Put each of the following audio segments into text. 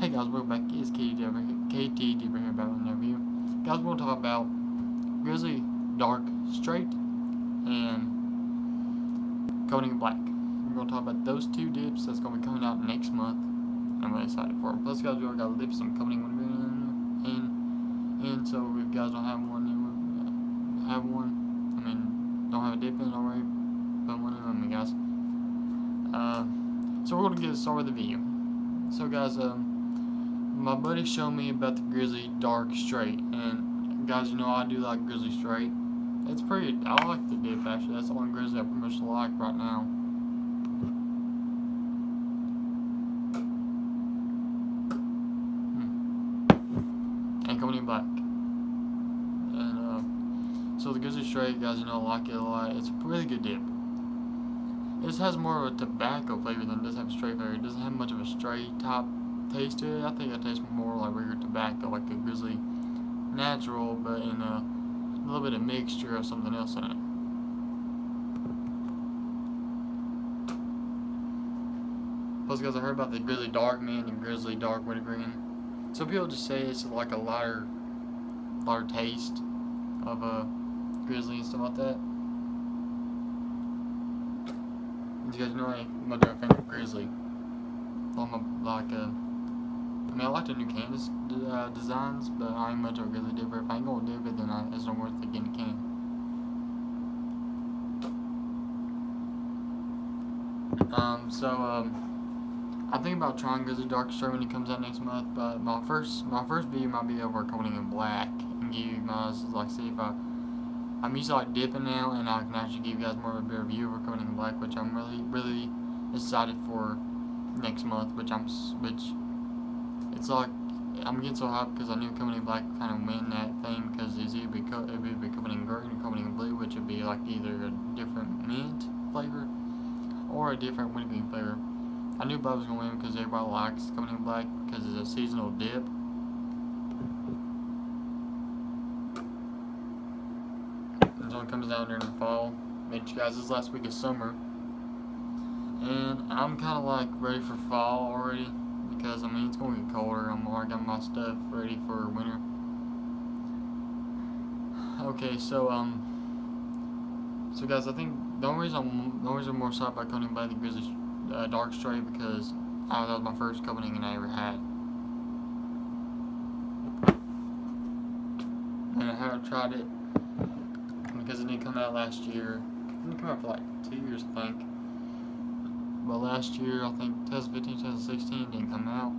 Hey guys, welcome back. It's KT Dipper, KT Dipper here about an review. Guys, we're going to talk about Grizzly Dark Straight and Coating Black. We're going to talk about those two dips that's going to be coming out next month. I'm really excited for them. Plus, guys, we already got lips I'm coming one in, and, and so if you guys don't have one, you have one. I mean, don't have a dip in already, put one in on me, guys. Uh, so we're going to get started with the video. So, guys, um, my buddy showed me about the Grizzly Dark Straight, and guys, you know I do like Grizzly Straight. It's pretty, I like the dip actually, that's the only Grizzly I pretty much like right now. Hmm. And coming in black. And, uh, so the Grizzly Straight, guys, you know I like it a lot. It's a really good dip. This has more of a tobacco flavor than it does have a straight flavor. It doesn't have much of a straight top taste to it. I think it tastes more like regular tobacco, like a grizzly natural, but in a, a little bit of mixture of something else in it. Plus, guys, I heard about the grizzly dark mint and grizzly dark wintergreen. Some people just say it's like a lighter, lighter taste of a grizzly and stuff like that. You guys know I'm a fan of grizzly. I'm a, like a I uh, mean, I like the new canvas uh, designs, but I ain't much of a grizzly dipper. If I ain't gonna dip it, then I, it's not worth it getting can. Um, so, um, I think about trying Grizzly Dark Straight when it comes out next month, but my first, my first video might be over coating in black, and give you guys, like, see if I, I'm used to, like, dipping now, and I can actually give you guys more of a better view over coating in black, which I'm really, really excited for next month, which I'm, which it's like I'm getting so hyped because I knew Company Black kind of win that thing because it's either be, it would be Company Green or Company Blue, which would be like either a different mint flavor or a different wintergreen flavor. I knew Bob was to win because everybody likes Company Black because it's a seasonal dip. It only comes out during the fall. You guys this last week of summer. And I'm kind of like ready for fall already because I mean it's going to get colder. I'm already got my stuff ready for winter. Okay, so um, so guys, I think the only reason I'm the only reason I'm more excited about coating by the Grizzly uh, Dark Straight because I, that was my first coating and I ever had. And I haven't tried it because it didn't come out last year. It didn't come out for like two years, I think. But last year, I think 2015, 2016 didn't come out.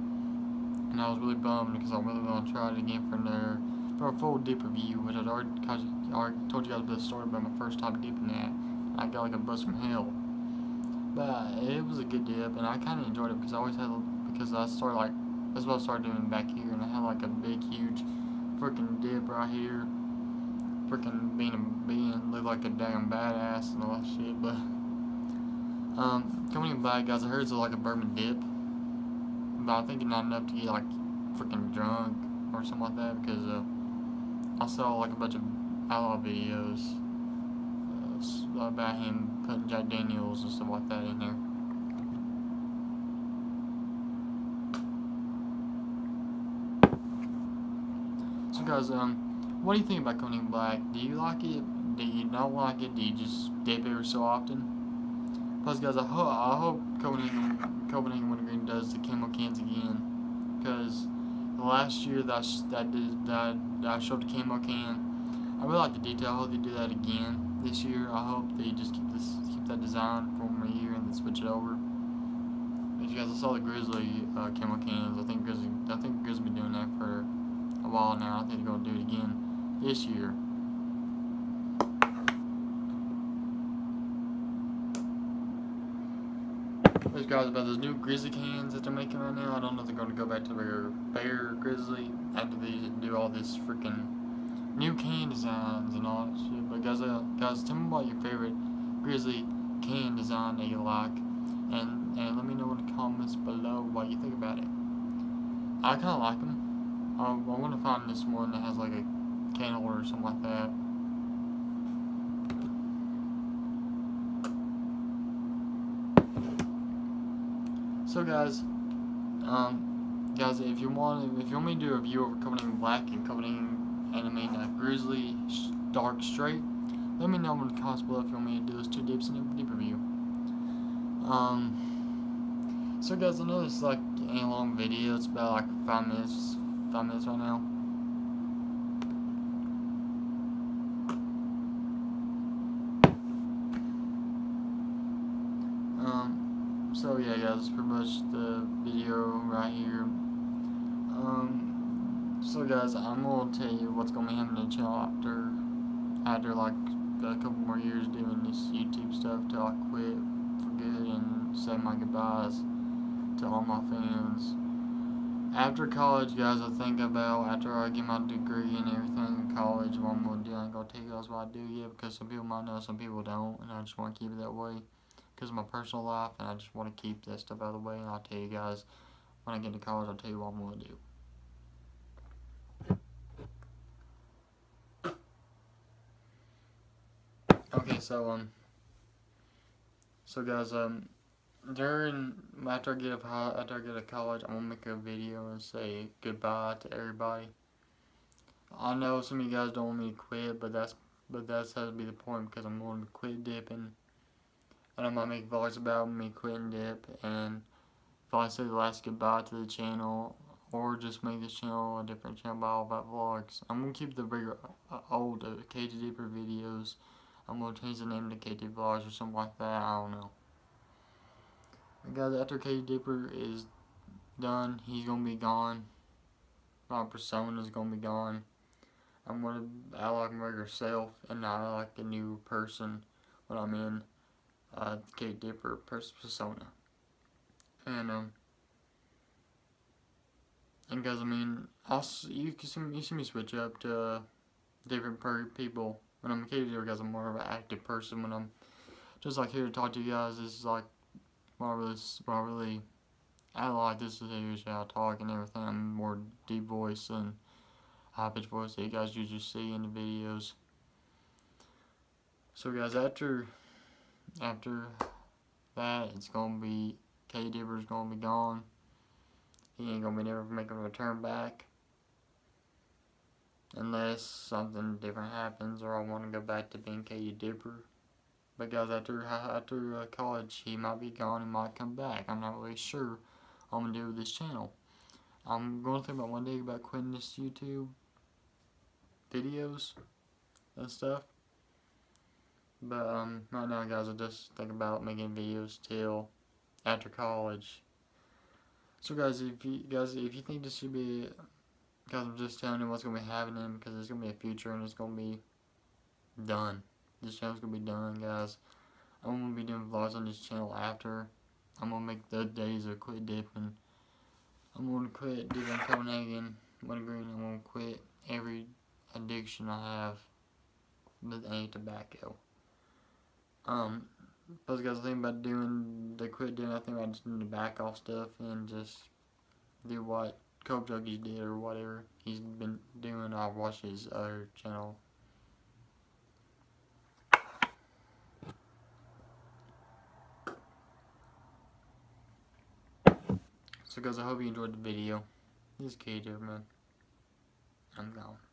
And I was really bummed because I really to try it again for another, for a full dip review, which I'd already, I already told you guys about the story about my first time dipping that. I got like a buzz from hell. But it was a good dip, and I kind of enjoyed it because I always had, because I started like, that's what I started doing back here, and I had like a big, huge freaking dip right here. Freaking being a being, look like a damn badass and all that shit, but. Um, coming in black, guys, I heard it's like a bourbon dip. But I think it's not enough to get, like, freaking drunk or something like that because, uh, I saw, like, a bunch of outlaw videos uh, about him putting Jack Daniels and stuff like that in there. So, guys, um, what do you think about Coating Black? Do you like it? Do you not like it? Do you just dip every so often? Plus, guys, I, ho I hope Copenhagen, Copenhagen Wintergreen does the camo cans again. Because last year that that, did, that, that I showed the camo can, I really like the detail. I hope they do that again this year. I hope they just keep this keep that design for one year and then switch it over. As you guys, I saw the Grizzly uh, camo cans. I think Grizzly, I think Grizzly been doing that for a while now. I think they're gonna do it again this year. There's guys about those new Grizzly cans that they're making right now. I don't know if they're going to go back to their Bear Grizzly after they do all this freaking new can designs and all that shit. But guys, uh, guys, tell me about your favorite Grizzly can design that you like, and and let me know in the comments below what you think about it. I kind of like them. I, I want to find this one that has like a can holder or something like that. So guys, um, guys, if you want, if you want me to do a review of Covenant Black and Covenant Anime Grizzly Dark Straight, let me know in the comments below if you want me to do those two dips in a deep review. Um, so guys, I know this is like a long video. It's about like five minutes, five minutes right now. Um, so yeah, guys, pretty much the video right here. Um, so guys, I'm gonna tell you what's gonna be happening to the channel after, after like a couple more years doing this YouTube stuff till I quit for good and say my goodbyes to all my fans. After college, guys, I think about after I get my degree and everything in college, what I'm gonna do. I ain't gonna tell you guys what I do yet because some people might know, some people don't, and I just want to keep it that way because of my personal life, and I just want to keep that stuff out of the way. And I'll tell you guys when I get to college, I'll tell you what I'm gonna do. Okay, so um, so guys, um, during after I get up high, after I get to college, I'm gonna make a video and say goodbye to everybody. I know some of you guys don't want me to quit, but that's but that's has to be the point because I'm going to quit dipping, and I'm gonna make vlogs about me quitting dip, and if I say the last goodbye to the channel, or just make this channel a different channel about all about vlogs. I'm gonna keep the bigger uh, old uh, KG Dipper videos. I'm gonna change the name to KD Vlogs or something like that. I don't know. guys, after KD Dipper is done, he's gonna be gone. My persona is gonna be gone. I'm gonna act like my self and not like a new person when I'm in uh, KD Dipper persona. And um. And guys, I mean, I'll you can see, you see me switch up to uh, different people when I'm occasionally guys, I'm more of an active person. When I'm just like here to talk to you guys, this is like more really. I like this is usually how I talk and everything. I'm more deep voice and high pitched voice that you guys usually see in the videos. So guys, after after that, it's gonna be K Dipper's gonna be gone. He ain't gonna be never making a return back unless something different happens or I want to go back to being KD Dipper. Because after after uh, college, he might be gone and might come back. I'm not really sure I'm gonna do with this channel. I'm going to think about one day about quitting this YouTube videos and stuff. But um, right now, guys, I just think about making videos till after college. So, guys, if you guys if you think this should be because I'm just telling you what's going to be happening because there's going to be a future and it's going to be done. This channel's to be done, guys. I'm to be doing vlogs on this channel after. I'm to make the days of quit dipping. I'm to quit dipping Copenhagen, Wintergreen. I'm going to quit every addiction I have with any tobacco. Um, plus, guys, think about doing the quit doing, I think about just doing the back off stuff and just do what Junkies did or whatever he's been doing. I'll watch his other channel. So guys, I hope you enjoyed the video. This is KJ, man. I'm gone.